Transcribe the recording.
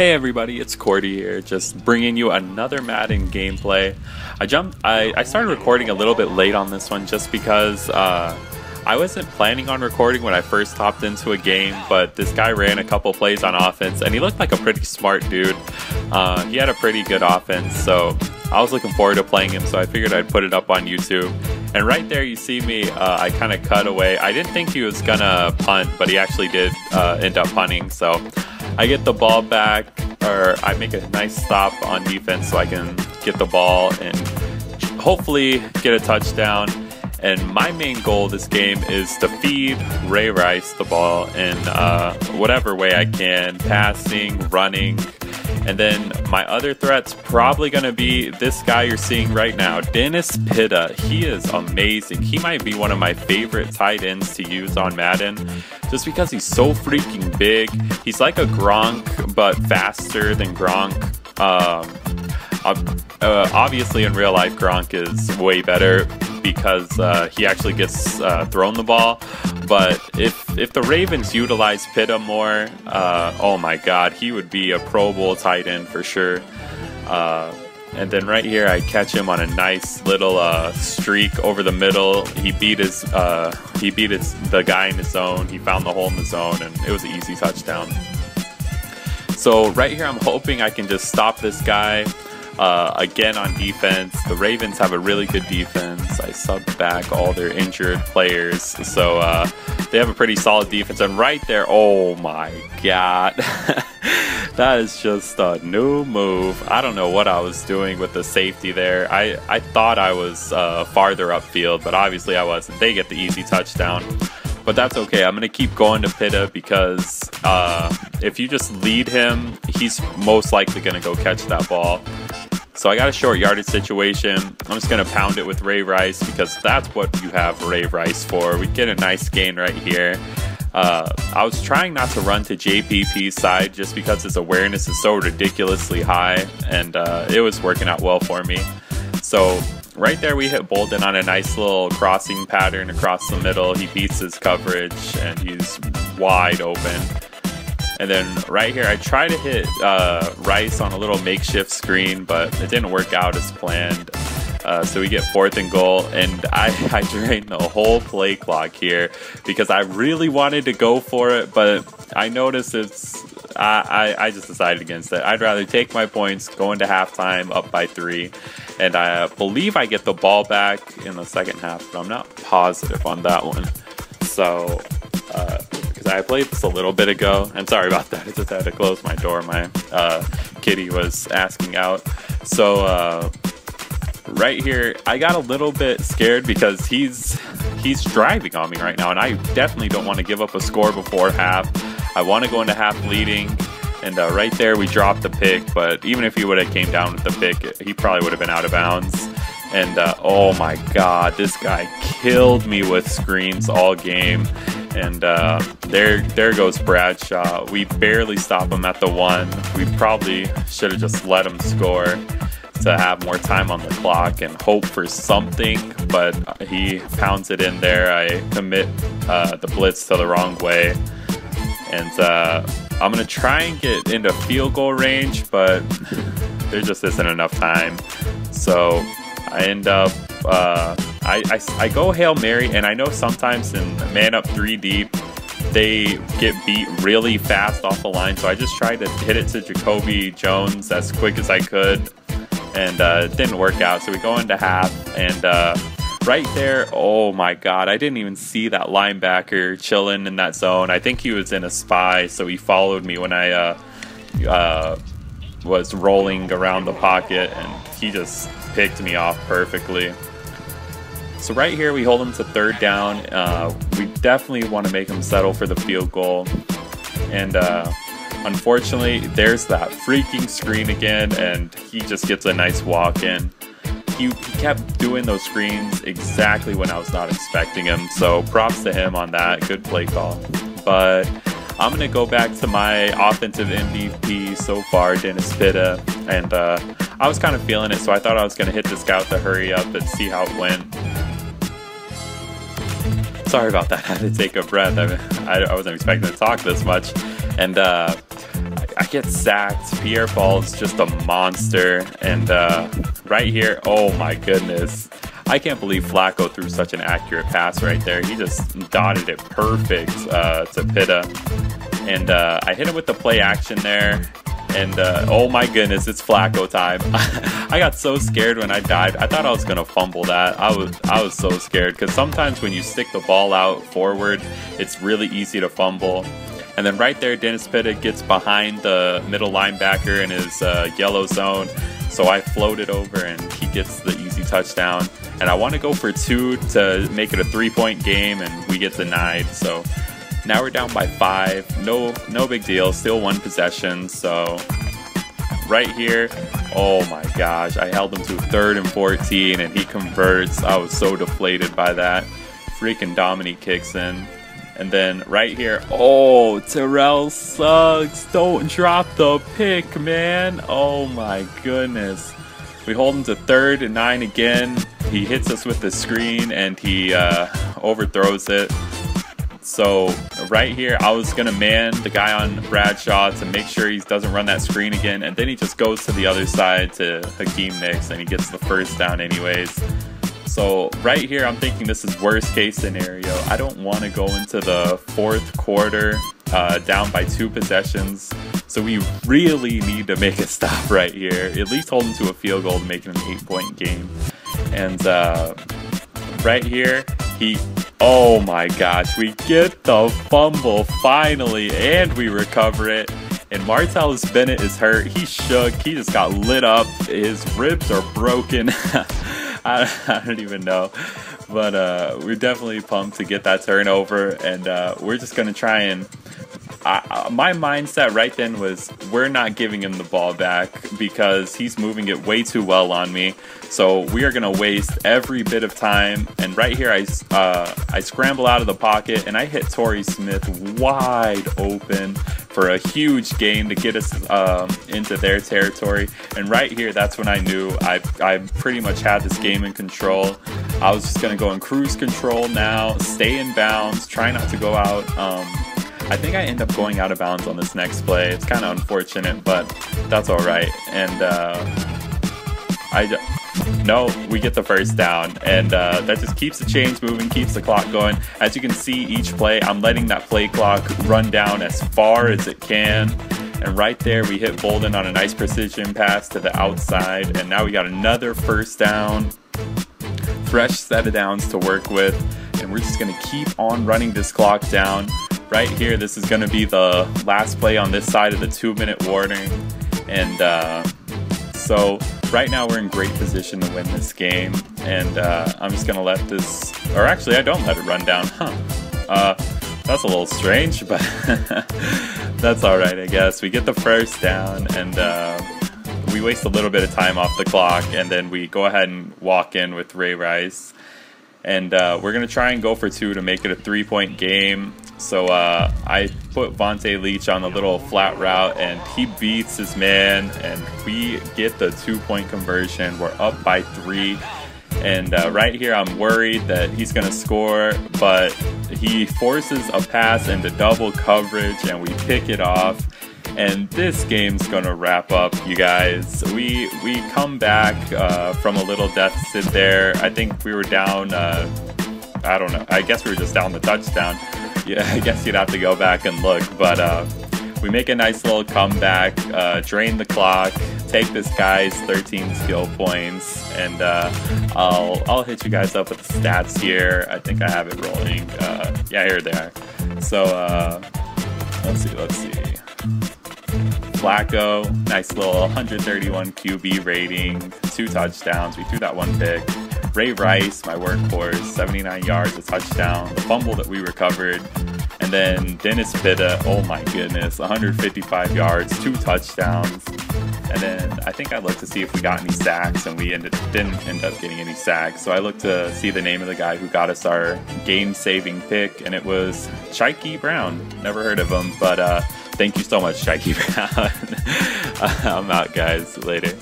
Hey everybody, it's Cordy here, just bringing you another Madden gameplay. I jumped, I, I started recording a little bit late on this one just because uh, I wasn't planning on recording when I first hopped into a game, but this guy ran a couple plays on offense and he looked like a pretty smart dude. Uh, he had a pretty good offense, so I was looking forward to playing him, so I figured I'd put it up on YouTube. And right there, you see me, uh, I kind of cut away. I didn't think he was gonna punt, but he actually did uh, end up punting, so I get the ball back, or I make a nice stop on defense so I can get the ball and hopefully get a touchdown. And my main goal this game is to feed Ray Rice the ball in uh, whatever way I can passing, running. And then my other threat's probably going to be this guy you're seeing right now, Dennis Pitta. He is amazing. He might be one of my favorite tight ends to use on Madden just because he's so freaking big. He's like a Gronk, but faster than Gronk. Um, uh, obviously, in real life, Gronk is way better because uh, he actually gets uh, thrown the ball. But if if the Ravens utilize Pitta more, uh, oh my God, he would be a Pro Bowl tight end for sure. Uh, and then right here, I catch him on a nice little uh, streak over the middle. He beat his uh, he beat his, the guy in the zone. He found the hole in the zone, and it was an easy touchdown. So right here, I'm hoping I can just stop this guy. Uh, again on defense, the Ravens have a really good defense. I subbed back all their injured players, so uh, they have a pretty solid defense. And right there, oh my god, that is just a new move. I don't know what I was doing with the safety there. I, I thought I was uh, farther upfield, but obviously I wasn't. They get the easy touchdown but that's okay. I'm going to keep going to Pitta because uh, if you just lead him, he's most likely going to go catch that ball. So I got a short yardage situation. I'm just going to pound it with Ray Rice because that's what you have Ray Rice for. We get a nice gain right here. Uh, I was trying not to run to JPP's side just because his awareness is so ridiculously high, and uh, it was working out well for me. So right there, we hit Bolden on a nice little crossing pattern across the middle. He beats his coverage, and he's wide open. And then right here, I try to hit uh, Rice on a little makeshift screen, but it didn't work out as planned. Uh, so we get fourth and goal, and I, I drained the whole play clock here because I really wanted to go for it, but I noticed it's. I, I, I just decided against it. I'd rather take my points, go into halftime up by three, and I believe I get the ball back in the second half, but I'm not positive on that one. So, uh, I played this a little bit ago, and sorry about that. I just had to close my door. My uh, kitty was asking out. So uh, right here, I got a little bit scared because he's he's driving on me right now, and I definitely don't want to give up a score before half. I want to go into half leading. And uh, right there, we dropped the pick. But even if he would have came down with the pick, he probably would have been out of bounds. And uh, oh my God, this guy killed me with screens all game. And uh, there, there goes Bradshaw. We barely stop him at the one. We probably should have just let him score to have more time on the clock and hope for something. But he pounds it in there. I commit uh, the blitz to the wrong way, and uh, I'm gonna try and get into field goal range, but there just isn't enough time. So I end up. I, I, I go Hail Mary, and I know sometimes in man up three deep, they get beat really fast off the line. So I just tried to hit it to Jacoby Jones as quick as I could, and uh, it didn't work out. So we go into half, and uh, right there, oh my God, I didn't even see that linebacker chilling in that zone. I think he was in a spy, so he followed me when I uh, uh was rolling around the pocket, and he just picked me off perfectly. So right here, we hold him to third down. Uh, we definitely want to make him settle for the field goal. And uh, unfortunately, there's that freaking screen again, and he just gets a nice walk in. He, he kept doing those screens exactly when I was not expecting him. So props to him on that. Good play call. But I'm going to go back to my offensive MVP so far, Dennis Pitta. And uh, I was kind of feeling it, so I thought I was going to hit this guy with the hurry up and see how it went. Sorry about that. I had to take a breath. I, I wasn't expecting to talk this much. And uh, I get sacked. Pierre Paul is just a monster. And uh, right here, oh my goodness. I can't believe Flacco threw such an accurate pass right there. He just dotted it perfect uh, to Pitta. And uh, I hit him with the play action there. And uh, oh my goodness, it's Flacco time. I got so scared when I died. I thought I was gonna fumble that. I was I was so scared because sometimes when you stick the ball out forward, it's really easy to fumble. And then right there, Dennis Pitta gets behind the middle linebacker in his uh, yellow zone. So I floated over and he gets the easy touchdown. And I want to go for two to make it a three point game, and we get denied. So now we're down by five. No, no big deal. Still one possession. So right here, oh my gosh, I held him to third and 14, and he converts. I was so deflated by that. Freaking Domenik Hixon. And then right here, oh, Terrell Suggs. Don't drop the pick, man. Oh my goodness. We hold him to third and nine again. He hits us with the screen and he uh, overthrows it. So right here, I was gonna man the guy on Bradshaw to make sure he doesn't run that screen again, and then he just goes to the other side to Hakeem Nicks, and he gets the first down anyways. So right here, I'm thinking this is worst case scenario. I don't want to go into the fourth quarter uh, down by two possessions. So we really need to make a stop right here. At least hold him to a field goal to make it an eight-point game. And uh, right here, he Oh my gosh, we get the fumble finally, and we recover it. And Martellus Bennett is hurt. He shook. He just got lit up. His ribs are broken. I, I, don't even know. But uh, we're definitely pumped to get that turnover, and uh, we're just going to try and I, my mindset right then was we're not giving him the ball back because he's moving it way too well on me. So we are going to waste every bit of time. And right here, I, uh, I scramble out of the pocket and I hit Torrey Smith wide open for a huge gain to get us um, into their territory. And right here, that's when I knew I, I pretty much had this game in control. I was just going to go in cruise control now, stay in bounds, try not to go out. Um, I think I end up going out of bounds on this next play. It's kind of unfortunate, but that's all right. And uh, I no, we get the first down, and uh, that just keeps the chains moving, keeps the clock going. As you can see, each play, I'm letting that play clock run down as far as it can. And right there, we hit Bolden on a nice precision pass to the outside, and now we got another first down. Fresh set of downs to work with, and we're just gonna keep on running this clock down right here, this is going to be the last play on this side of the two minute warning. And uh, so right now we're in great position to win this game. And uh, I'm just going to let this, or actually, I don't let it run down. Huh. Uh, that's a little strange, but that's all right, I guess. We get the first down and uh, we waste a little bit of time off the clock, and then we go ahead and walk in with Ray Rice. And uh, we're to try and go for two to make it a three point game. So uh, I put Vonta Leach on the little flat route, and he beats his man, and we get the two-point conversion. We're up by three, and uh, right here I'm worried that he's to score, but he forces a pass into double coverage, and we pick it off. And this game's gonna wrap up, you guys. We we come back uh, from a little deficit there. I think we were down. Uh, I don't know. I guess we were just down the touchdown yeah, I guess you'd have to go back and look. But uh, we make a nice little comeback, uh, drain the clock, take this guy's 13 skill points, and uh, I'll I'll hit you guys up with the stats here. I think I have it rolling. Uh, yeah, here they are. So uh, let's see, let's see. Flacco, nice little 131 QB rating, two touchdowns. We threw that one pick. Ray Rice, my workhorse, 79 yards, a touchdown. The fumble that we recovered. And then Dennis Pitta, oh my goodness, 155 yards, two touchdowns. And then I think I looked to see if we got any sacks, and we ended, didn't end up getting any sacks. So I looked to see the name of the guy who got us our game-saving pick, and it was Chykie Brown. Never heard of him, but uh, thank you so much, Chykie Brown. I'm out, guys. Later.